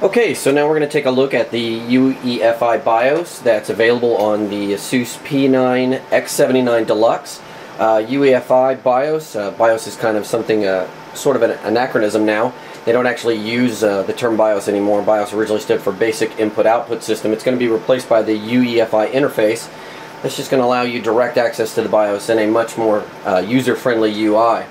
Okay, so now we're going to take a look at the UEFI BIOS that's available on the ASUS P9 X79 Deluxe. Uh, UEFI BIOS, uh, BIOS is kind of something, uh, sort of an anachronism now. They don't actually use uh, the term BIOS anymore. BIOS originally stood for Basic Input Output System. It's going to be replaced by the UEFI interface. That's just going to allow you direct access to the BIOS in a much more uh, user-friendly UI.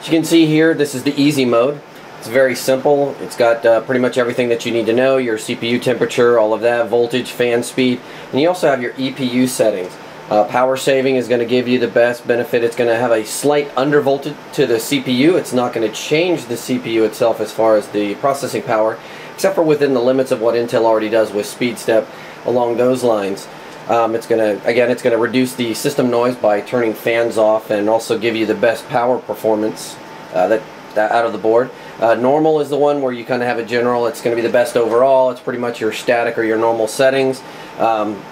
As you can see here, this is the easy mode. It's very simple. It's got uh, pretty much everything that you need to know, your CPU temperature, all of that, voltage, fan speed, and you also have your EPU settings. Uh, power saving is going to give you the best benefit. It's going to have a slight undervoltage to the CPU. It's not going to change the CPU itself as far as the processing power, except for within the limits of what Intel already does with SpeedStep along those lines. Um, it's going to, again, it's going to reduce the system noise by turning fans off and also give you the best power performance uh, that, that out of the board. Uh, normal is the one where you kind of have a general. It's going to be the best overall. It's pretty much your static or your normal settings. Um,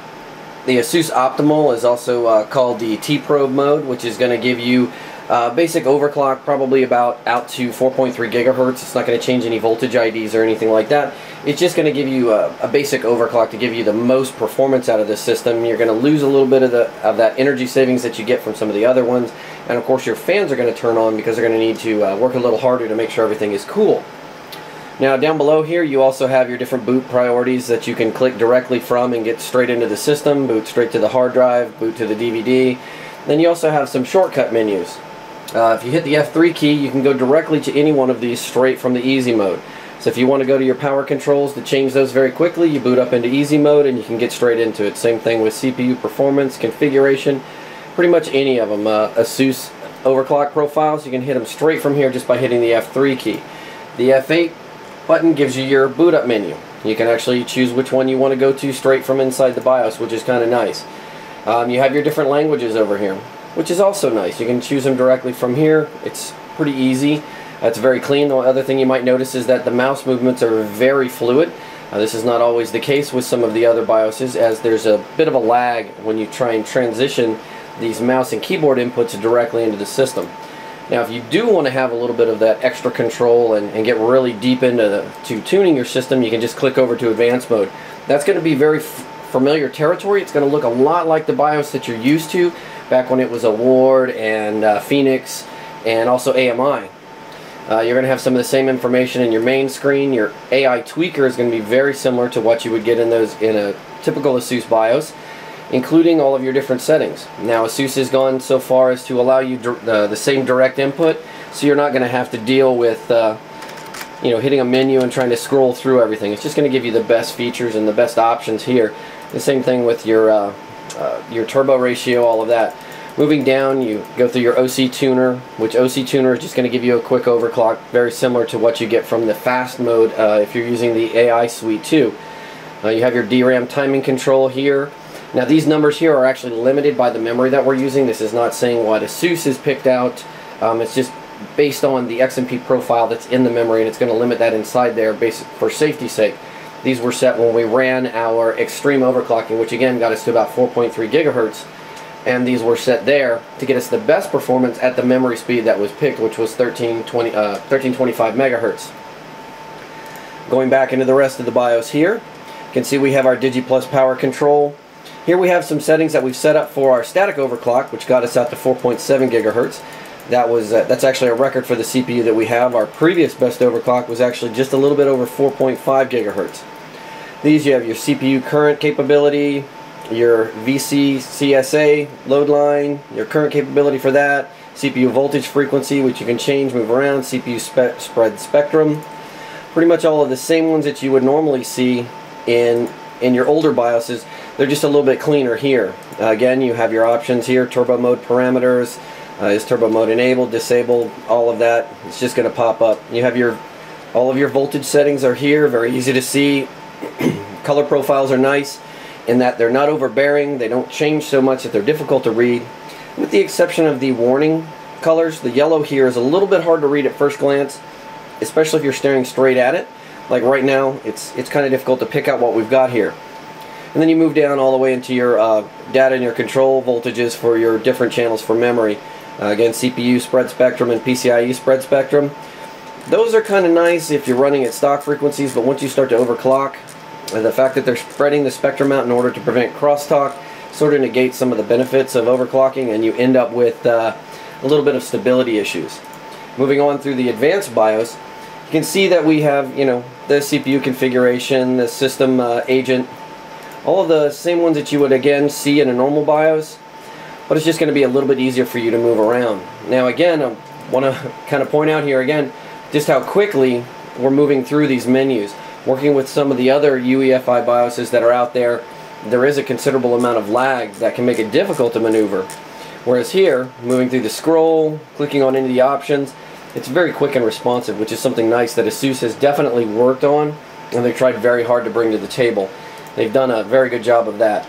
the ASUS Optimal is also uh, called the T-Probe mode, which is going to give you uh, basic overclock, probably about out to 4.3 gigahertz. It's not going to change any voltage IDs or anything like that. It's just going to give you a, a, basic overclock to give you the most performance out of the system. You're going to lose a little bit of the of that energy savings that you get from some of the other ones, and of course your fans are going to turn on because they're going to need to uh, work a little harder to make sure everything is cool. Now down below here you also have your different boot priorities that you can click directly from and get straight into the system, boot straight to the hard drive, boot to the DVD. Then you also have some shortcut menus. Uh, if you hit the F3 key, you can go directly to any one of these straight from the easy mode. So if you want to go to your power controls to change those very quickly, you boot up into easy mode and you can get straight into it. Same thing with CPU performance, configuration, pretty much any of them. Uh, ASUS overclock profiles, you can hit them straight from here just by hitting the F3 key. The F8 button gives you your boot up menu. You can actually choose which one you want to go to straight from inside the BIOS, which is kind of nice. Um, you have your different languages over here which is also nice. You can choose them directly from here. It's pretty easy. It's very clean. The other thing you might notice is that the mouse movements are very fluid. Uh, this is not always the case with some of the other BIOSes as there's a bit of a lag when you try and transition these mouse and keyboard inputs directly into the system. Now if you do want to have a little bit of that extra control and, and get really deep into the, to tuning your system, you can just click over to advanced mode. That's going to be very familiar territory. It's going to look a lot like the BIOS that you're used to, back when it was Award and uh, Phoenix and also AMI. Uh, you're going to have some of the same information in your main screen. Your AI tweaker is going to be very similar to what you would get in those in a typical ASUS BIOS, including all of your different settings. Now ASUS has gone so far as to allow you uh, the same direct input, so you're not going to have to deal with uh, you know hitting a menu and trying to scroll through everything. It's just going to give you the best features and the best options here. The same thing with your uh, your turbo ratio, all of that. Moving down, you go through your OC tuner, which OC tuner is just going to give you a quick overclock, very similar to what you get from the fast mode uh, if you're using the AI Suite II. Uh, you have your DRAM timing control here. Now these numbers here are actually limited by the memory that we're using. This is not saying what ASUS is picked out. Um, it's just based on the XMP profile that's in the memory and it's going to limit that inside there for safety's sake. These were set when we ran our extreme overclocking, which again got us to about 4.3 gigahertz. And these were set there to get us the best performance at the memory speed that was picked, which was 1320, uh, 1325 megahertz. Going back into the rest of the BIOS here, you can see we have our DigiPlus power control. Here we have some settings that we've set up for our static overclock, which got us out to 4.7 gigahertz. That was uh, that's actually a record for the CPU that we have. Our previous best overclock was actually just a little bit over 4.5 gigahertz. These you have your CPU current capability, your VC CSA load line, your current capability for that, CPU voltage frequency, which you can change, move around, CPU spe spread spectrum. Pretty much all of the same ones that you would normally see in in your older BIOSes. They're just a little bit cleaner here. Uh, again, you have your options here, turbo mode parameters, uh, is turbo mode enabled, disabled, all of that. It's just going to pop up. You have your all of your voltage settings are here, very easy to see. Color profiles are nice in that they're not overbearing, they don't change so much that they're difficult to read. With the exception of the warning colors, the yellow here is a little bit hard to read at first glance, especially if you're staring straight at it. Like right now, it's, it's kind of difficult to pick out what we've got here. And then you move down all the way into your uh, data and your control voltages for your different channels for memory. Uh, again, CPU spread spectrum and PCIe spread spectrum. those are kind of nice if you're running at stock frequencies, but once you start to overclock, the fact that they're spreading the spectrum out in order to prevent crosstalk sort of negates some of the benefits of overclocking and you end up with uh, a little bit of stability issues. Moving on through the advanced BIOS, you can see that we have, you know, the CPU configuration, the system uh, agent, all of the same ones that you would again see in a normal BIOS, but it's just going to be a little bit easier for you to move around. Now again, I want to kind of point out here again just how quickly we're moving through these menus. Working with some of the other UEFI BIOSes that are out there, there is a considerable amount of lag that can make it difficult to maneuver. Whereas here, moving through the scroll, clicking on any of the options, it's very quick and responsive, which is something nice that ASUS has definitely worked on, and they've tried very hard to bring to the table. They've done a very good job of that.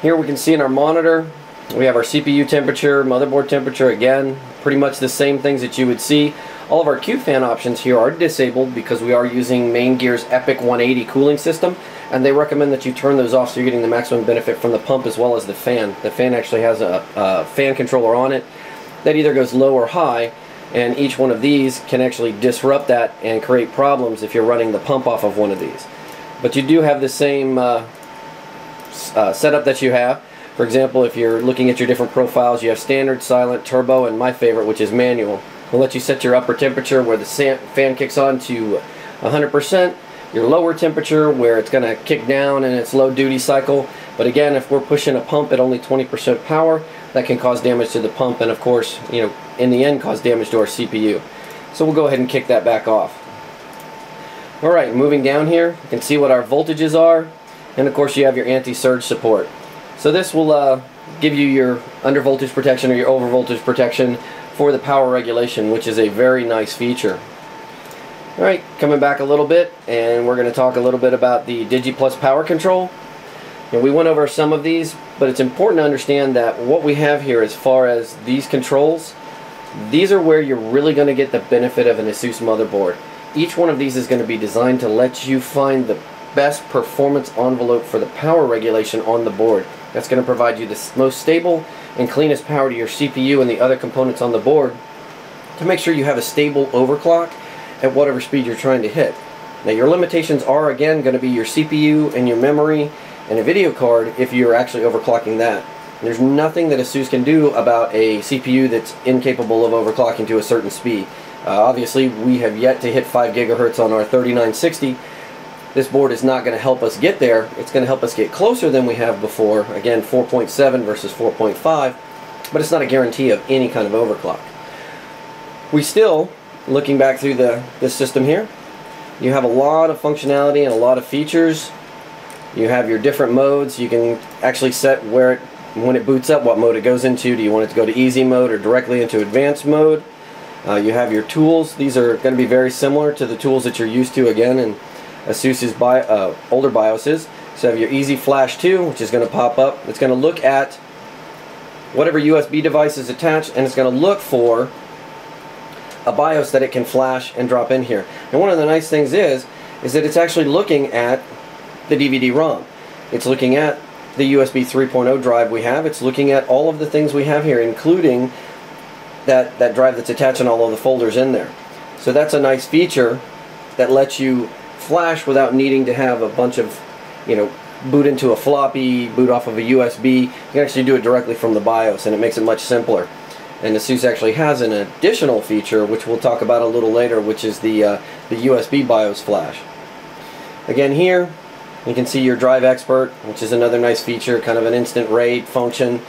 Here we can see in our monitor, we have our CPU temperature, motherboard temperature, again, pretty much the same things that you would see. All of our Q fan options here are disabled because we are using Maingear's EPIC 180 cooling system, and they recommend that you turn those off so you're getting the maximum benefit from the pump as well as the fan. The fan actually has a, a fan controller on it that either goes low or high, and each one of these can actually disrupt that and create problems if you're running the pump off of one of these. But you do have the same uh, uh, setup that you have. For example, if you're looking at your different profiles, you have standard, silent, turbo, and my favorite, which is manual. It'll let you set your upper temperature where the fan kicks on to 100%, your lower temperature where it's going to kick down in its low duty cycle. But again, if we're pushing a pump at only 20% power, that can cause damage to the pump and of course, you know, in the end cause damage to our CPU. So we'll go ahead and kick that back off. Alright, moving down here, you can see what our voltages are, and of course you have your anti-surge support. So this will uh, give you your under voltage protection or your over voltage protection for the power regulation, which is a very nice feature. Alright, coming back a little bit, and we're going to talk a little bit about the DigiPlus power control. And we went over some of these, but it's important to understand that what we have here as far as these controls, these are where you're really going to get the benefit of an ASUS motherboard. Each one of these is going to be designed to let you find the best performance envelope for the power regulation on the board. That's going to provide you the most stable and cleanest power to your CPU and the other components on the board to make sure you have a stable overclock at whatever speed you're trying to hit. Now your limitations are again going to be your CPU and your memory and a video card if you're actually overclocking that. There's nothing that ASUS can do about a CPU that's incapable of overclocking to a certain speed. Uh, obviously, we have yet to hit 5 gigahertz on our 3960. This board is not going to help us get there. It's going to help us get closer than we have before. Again, 4.7 versus 4.5, but it's not a guarantee of any kind of overclock. We still, looking back through the, this system here, you have a lot of functionality and a lot of features you have your different modes. You can actually set where it, when it boots up, what mode it goes into. Do you want it to go to easy mode or directly into advanced mode? Uh, you have your tools. These are going to be very similar to the tools that you're used to again in ASUS's bi uh, older BIOSes. So have your EZ Flash 2, which is going to pop up. It's going to look at whatever USB device is attached, and it's going to look for a BIOS that it can flash and drop in here. And one of the nice things is, is that it's actually looking at the DVD-ROM. It's looking at the USB 3.0 drive we have. It's looking at all of the things we have here, including that, that drive that's attaching all of the folders in there. So that's a nice feature that lets you flash without needing to have a bunch of, you know, boot into a floppy, boot off of a USB. You can actually do it directly from the BIOS and it makes it much simpler. And ASUS actually has an additional feature, which we'll talk about a little later, which is the, uh, the USB BIOS flash. Again here, you can see your Drive Xpert, which is another nice feature, kind of an instant RAID function.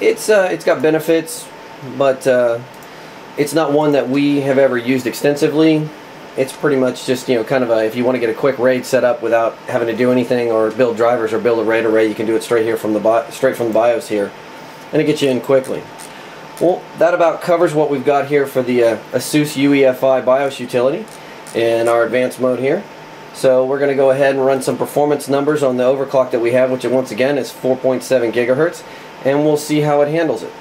It's uh, it's got benefits, but uh, it's not one that we have ever used extensively. It's pretty much just you know kind of a if you want to get a quick RAID set up without having to do anything or build drivers or build a RAID array, you can do it straight here from the straight from the BIOS here, and it gets you in quickly. Well, that about covers what we've got here for the uh, ASUS UEFI BIOS utility in our advanced mode here. So we're going to go ahead and run some performance numbers on the overclock that we have, which once again is 4.7 gigahertz, and we'll see how it handles it.